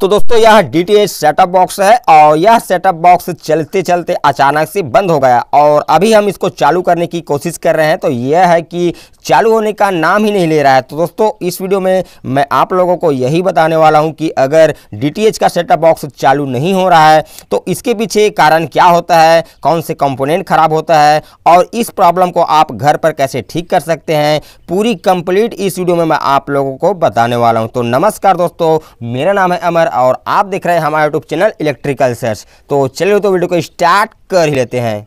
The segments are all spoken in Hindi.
तो दोस्तों, यह D T H setup box है और यह सेटअप बॉक्स चलते चलते अचानक से बंद हो गया और अभी हम इसको चालू करने की कोशिश कर रहे हैं। तो यह है कि चालू होने का नाम ही नहीं ले रहा है। तो दोस्तों, इस वीडियो में मैं आप लोगों को यही बताने वाला हूँ कि अगर डी टी एच का सेटअप बॉक्स चालू नहीं हो रहा है तो इसके पीछे कारण क्या होता है, कौन से कंपोनेंट खराब होता है और इस प्रॉब्लम को आप घर पर कैसे ठीक कर सकते हैं, पूरी कंप्लीट इस वीडियो में मैं आप लोगों को बताने वाला हूँ। तो नमस्कार दोस्तों, मेरा नाम है अमर और आप देख रहे हैं हमारा यूट्यूब चैनल इलेक्ट्रिकल सर्च तो चलिए तो वीडियो को स्टार्ट कर ही लेते हैं।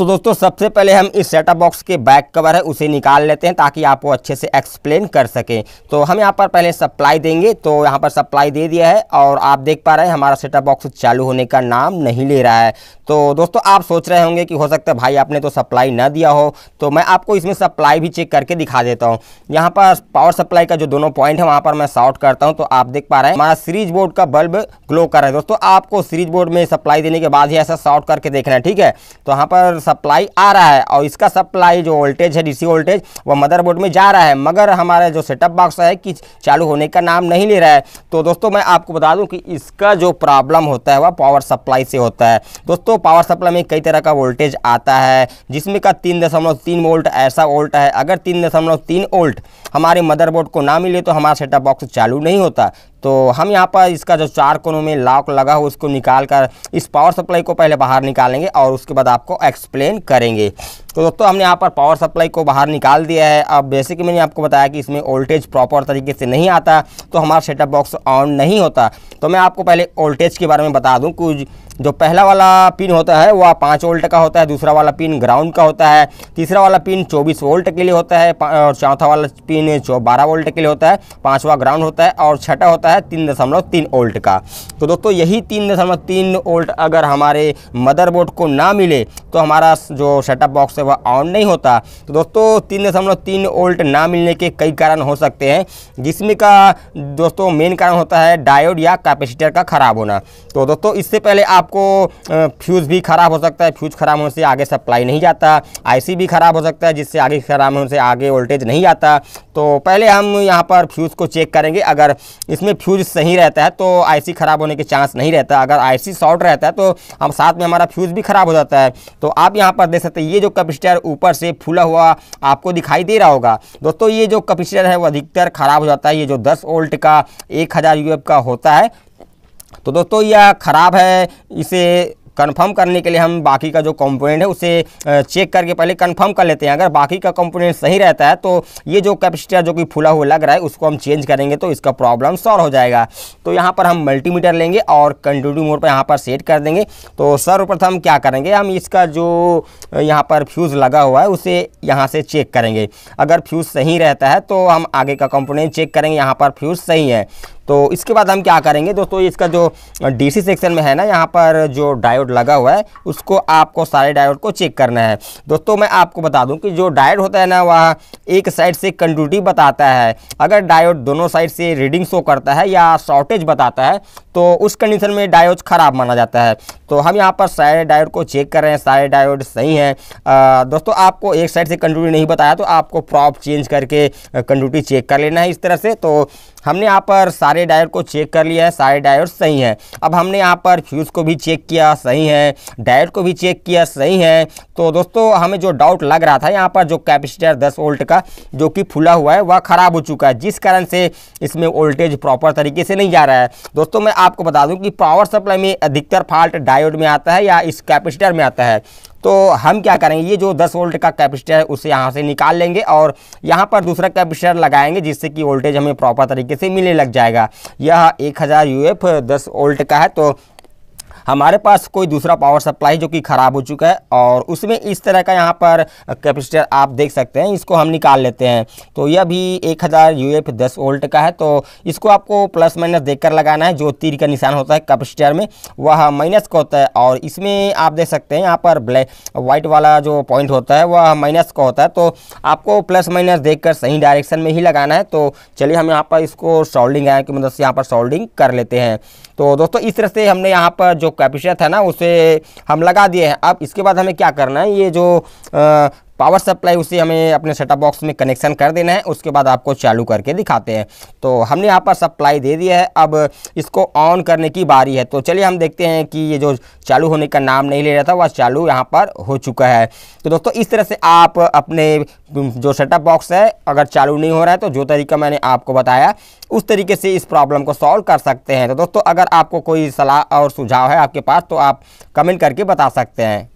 तो दोस्तों, सबसे पहले हम इस सेटअप बॉक्स के बैक कवर है, उसे निकाल लेते हैं ताकि आप वो अच्छे से एक्सप्लेन कर सकें। तो हम यहाँ पर पहले सप्लाई देंगे तो यहाँ पर सप्लाई दे दिया है और आप देख पा रहे हैं हमारा सेटअप बॉक्स चालू होने का नाम नहीं ले रहा है। तो दोस्तों, आप सोच रहे होंगे कि हो सकता है भाई आपने तो सप्लाई ना दिया हो तो मैं आपको इसमें सप्लाई भी चेक करके दिखा देता हूँ। यहाँ पर पावर सप्लाई का जो दोनों पॉइंट है, वहाँ पर मैं शॉर्ट करता हूँ तो आप देख पा रहे हैं हमारा सीरीज़ बोर्ड का बल्ब ग्लो कर रहा है। दोस्तों, आपको सीरीज़ बोर्ड में सप्लाई देने के बाद ही ऐसा शॉर्ट करके देखना है, ठीक है? तो यहाँ पर सप्लाई आ रहा है और इसका सप्लाई जो वोल्टेज है डीसी वोल्टेज वो मदरबोर्ड में जा रहा है। मगर हमारा जो सेटअप बॉक्स है कि चालू होने का नाम नहीं ले रहा है। तो दोस्तों, मैं आपको बता दूँ कि इसका जो प्रॉब्लम होता है, वह पावर सप्लाई से होता है। दोस्तों पावर सप्लाई में कई तरह का वोल्टेज आता है, जिसमें का तीन दशमलव तीन वोल्ट ऐसा वोल्ट है। अगर तीन दशमलव तीन वोल्ट हमारे मदरबोर्ड को ना मिले तो हमारा सेटअप बॉक्स चालू नहीं होता। तो हम यहाँ पर इसका जो चार कोनों में लॉक लगा हो, उसको निकाल कर इस पावर सप्लाई को पहले बाहर निकालेंगे और उसके बाद आपको एक्सप्लेन करेंगे। तो दोस्तों, हमने यहाँ पर पावर सप्लाई को बाहर निकाल दिया है। अब जैसे कि मैंने आपको बताया कि इसमें वोल्टेज प्रॉपर तरीके से नहीं आता तो हमारा सेटअप बॉक्स ऑन नहीं होता। तो मैं आपको पहले वोल्टेज के बारे में बता दूँ। कुछ जो पहला वाला पिन होता है, वह पाँच वोल्ट का होता है, दूसरा वाला पिन ग्राउंड का होता है, तीसरा वाला पिन चौबीस वोल्ट के लिए होता है और चौथा वाला पिन बारह वोल्ट के लिए होता है, पाँचवा ग्राउंड होता है, और छठा होता है तीन दशमलव तीन वोल्ट का। तो दोस्तों, यही तीन दशमलव तीन वोल्ट अगर हमारे मदरबोर्ड को ना मिले तो हमारा जो सेटअप बॉक्स है, वह ऑन नहीं होता। तो दोस्तों, तीन दशमलव तीन वोल्ट ना मिलने के कई कारण हो सकते हैं, जिसमें का दोस्तों, मेन कारण होता है डायोड या कैपेसिटर का ख़राब होना। तो दोस्तों, इससे पहले आप आपको फ्यूज़ भी ख़राब हो सकता है फ्यूज़ ख़राब होने से आगे सप्लाई नहीं जाता आईसी भी ख़राब हो सकता है, जिससे आगे ख़राब होने से आगे वोल्टेज नहीं आता। तो पहले हम यहाँ पर फ्यूज़ को चेक करेंगे। अगर इसमें फ्यूज़ सही रहता है तो आईसी ख़राब होने के चांस नहीं रहता। अगर आईसी शॉर्ट रहता है तो हम साथ में हमारा फ्यूज़ भी ख़राब हो जाता है। तो आप यहाँ पर देख सकते हैं, ये जो कैपेसिटर ऊपर से फूला हुआ आपको दिखाई दे रहा होगा। दोस्तों, ये जो कैपेसिटर है, वो अधिकतर ख़राब हो जाता है। ये जो दस वोल्ट का, एक हज़ार का होता है तो दोस्तों, यह ख़राब है। इसे कंफर्म करने के लिए हम बाकी का जो कंपोनेंट है, उसे चेक करके पहले कंफर्म कर लेते हैं। अगर बाकी का कंपोनेंट सही रहता है तो ये जो कैपेसिटर जो कि फुला हुआ लग रहा है, उसको हम चेंज करेंगे तो इसका प्रॉब्लम सॉल्व हो जाएगा। तो यहाँ पर हम मल्टीमीटर लेंगे और कंटिन्यू मोड पर यहाँ पर सेट कर देंगे। तो सर्वप्रथम क्या करेंगे, हम इसका जो यहाँ पर फ्यूज़ लगा हुआ है, उसे यहाँ से चेक करेंगे। अगर फ्यूज़ सही रहता है तो हम आगे का कंपोनेंट चेक करेंगे, यहाँ पर फ्यूज़ सही है। तो इसके बाद हम क्या करेंगे दोस्तों इसका जो डीसी सेक्शन में है ना, यहाँ पर जो डायोड लगा हुआ है, उसको आपको सारे डायोड को चेक करना है। दोस्तों, मैं आपको बता दूँ कि जो डायोड होता है ना, वह एक साइड से कंडूटी बताता है। अगर डायोड दोनों साइड से रीडिंग शो करता है या शॉर्टेज बताता है तो उस कंडीशन में डायोड ख़राब माना जाता है। तो हम यहाँ पर सारे डायोड को चेक कर रहे हैं, सारे डायोड सही हैं। दोस्तों, आपको एक साइड से कंडूटी नहीं बताया तो आपको प्रॉप चेंज करके कंडूटी चेक कर लेना है इस तरह से। तो हमने यहाँ पर सारे डायोड को चेक कर लिया है, सारे डायोड सही हैं। अब हमने यहाँ पर फ्यूज़ को भी चेक किया, सही है। डायोड को भी चेक किया, सही है। तो दोस्तों, हमें जो डाउट लग रहा था यहाँ पर, जो कैपेसिटर 10 वोल्ट का, जो कि फुला हुआ है, वह ख़राब हो चुका है। जिस कारण से इसमें वोल्टेज प्रॉपर तरीके से नहीं जा रहा है। दोस्तों, मैं आपको बता दूँ कि पावर सप्लाई में अधिकतर फॉल्ट डायोड में आता है या इस कैपेसिटर में आता है। तो हम क्या करेंगे, ये जो 10 वोल्ट का कैपेसिटर है, उसे यहाँ से निकाल लेंगे और यहाँ पर दूसरा कैपेसिटर लगाएँगे, जिससे कि वोल्टेज हमें प्रॉपर तरीके से मिलने लग जाएगा। यह 1000 हज़ार यू एफ़ दस वोल्ट का है तो हमारे पास कोई दूसरा पावर सप्लाई जो कि ख़राब हो चुका है और उसमें इस तरह का यहाँ पर कैपेसिटर आप देख सकते हैं, इसको हम निकाल लेते हैं। तो यह भी एक हज़ार यू एफ़ दस वोल्ट का है तो इसको आपको प्लस माइनस देख कर लगाना है, जो तीर का निशान होता है कैपेसिटर में, वह माइनस का होता है और इसमें आप देख सकते हैं, यहाँ पर ब्लैक वाइट वाला जो पॉइंट होता है, वह माइनस का होता है। तो आपको प्लस माइनस देख कर सही डायरेक्शन में ही लगाना है तो चलिए हम यहाँ पर इसको सोल्डिंग आया की मदद से यहाँ पर सोल्डिंग कर लेते हैं। तो दोस्तों, इस तरह से हमने यहाँ पर जो कैपेसिटर है ना, उसे हम लगा दिए हैं। अब इसके बाद हमें क्या करना है? ये जो पावर सप्लाई उसे हमें अपने सेटअप बॉक्स में कनेक्शन कर देना है, उसके बाद आपको चालू करके दिखाते हैं। तो हमने यहाँ पर सप्लाई दे दिया है, अब इसको ऑन करने की बारी है। तो चलिए हम देखते हैं कि ये जो चालू होने का नाम नहीं ले रहा था, वह चालू यहाँ पर हो चुका है। तो दोस्तों, इस तरह से आप अपने जो सेटअप बॉक्स है, अगर चालू नहीं हो रहा है तो जो तरीका मैंने आपको बताया, उस तरीके से इस प्रॉब्लम को सॉल्व कर सकते हैं। तो दोस्तों, अगर आपको कोई सलाह और सुझाव है आपके पास तो आप कमेंट करके बता सकते हैं।